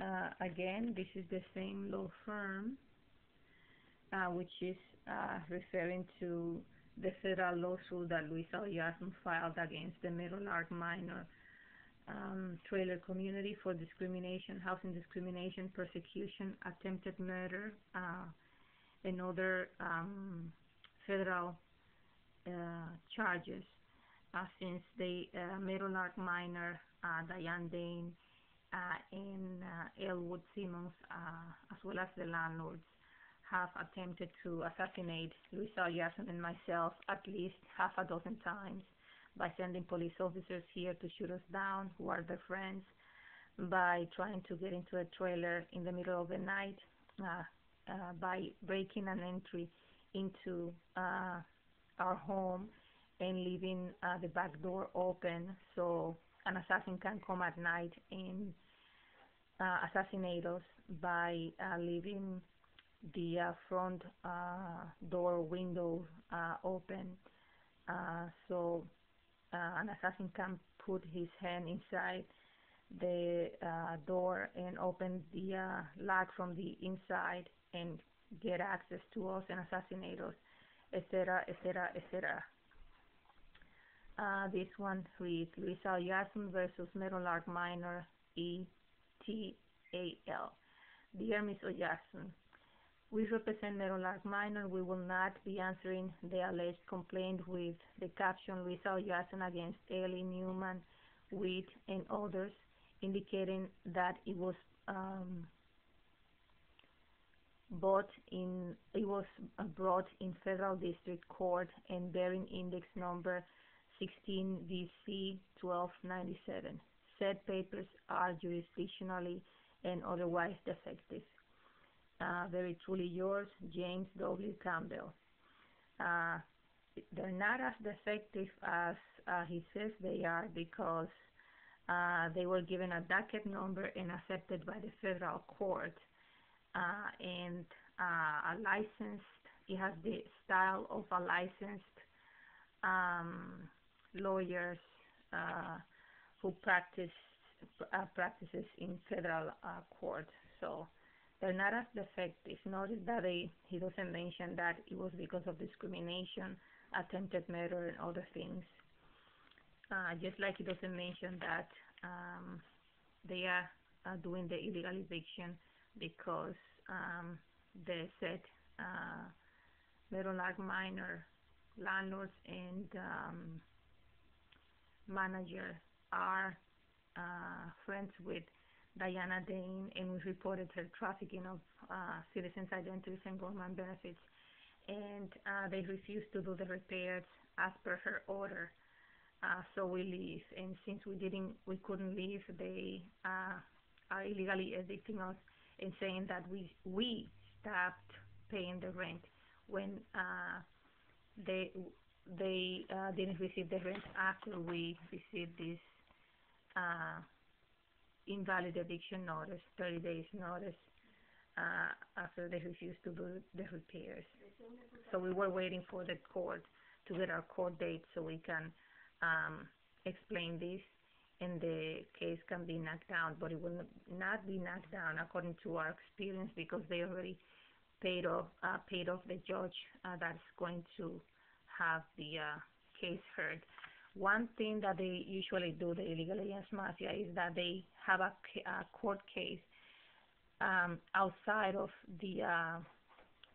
uh, again, this is the same law firm, uh, which is uh, referring to the federal lawsuit that Luis Oyasm filed against the Meadowlark Minor um, trailer community for discrimination, housing discrimination, persecution, attempted murder, uh, and other um, federal uh, charges uh, since the uh, Meadowlark Minor, Diane Dane, uh, and uh, Elwood Simmons, uh, as well as the landlords, have attempted to assassinate Luisa Oyasm and myself at least half a dozen times by sending police officers here to shoot us down, who are their friends, by trying to get into a trailer in the middle of the night, uh, uh, by breaking an entry into uh, our home and leaving the back door open. So an assassin can come at night and uh, assassinate us by uh, leaving the uh, front uh, door window uh, open uh, so an assassin can put his hand inside the door and open the lock from the inside and get access to us and assassinate us, etc., etc., etc. Uh, this one reads Luisa Oyasm versus Meadowlark Minor E.T.A.L. Dear Ms. Oyasm, we represent Meadowlark Minor. We will not be answering the alleged complaint with the caption Luisa Oyasm against Ellie Newman, Witt, and others, indicating that it was um, brought in it was uh, brought in federal district court and bearing index number 16 DC 1297. Said papers are jurisdictionally and otherwise defective. Uh, very truly yours, James W. Campbell. Uh, they're not as defective as uh, he says they are because uh, they were given a docket number and accepted by the federal court uh, and uh, a licensed, it has the style of a licensed um, lawyers uh, who practice uh, practices in federal uh, court. So they're not as defective. Notice that they, he doesn't mention that it was because of discrimination, attempted murder, and other things. Uh, just like he doesn't mention that um, they are uh, doing the illegal eviction because um, the said uh, Meadowlark Minor landlords and um, manager are uh, friends with Diana Dane and we reported her trafficking of uh, citizens' identities and government benefits and uh, they refused to do the repairs as per her order. Uh, so we leave and since we didn't we couldn't leave they uh, are illegally evicting us and saying that we we stopped paying the rent when uh, they they uh, didn't receive the rent after we received this uh, invalid eviction notice, 30 days notice, uh, after they refused to do the repairs. So we were waiting for the court to get our court date so we can um, explain this and the case can be knocked down, but it will not be knocked down according to our experience because they already paid off uh, paid off the judge uh, that's going to have the uh, case heard. One thing that they usually do, the illegal aliens mafia, is that they have a, a court case um, outside of the uh,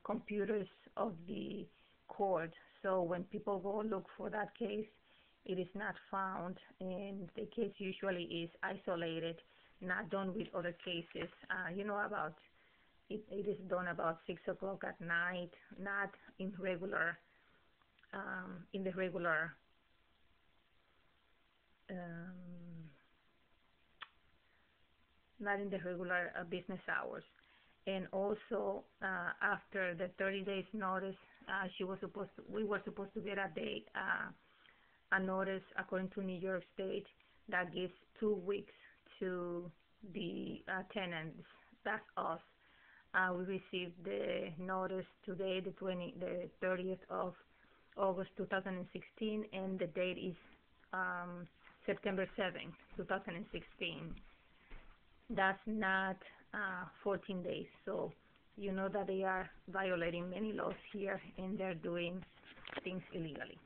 computers of the court. So when people go look for that case, it is not found, and the case usually is isolated, not done with other cases. Uh, you know about it, it is done about six o'clock at night, not in regular, um, in the regular um, not in the regular uh, business hours. And also, uh, after the 30 days notice, uh, she was supposed to, we were supposed to get a date, uh, a notice according to New York State that gives two weeks to the uh, tenants. That's us. Uh, we received the notice today, the 20, the 30th of August 2016, and the date is um, September 7th, 2016. that's not uh, 14 days. So you know that they are violating many laws here and they're doing things illegally.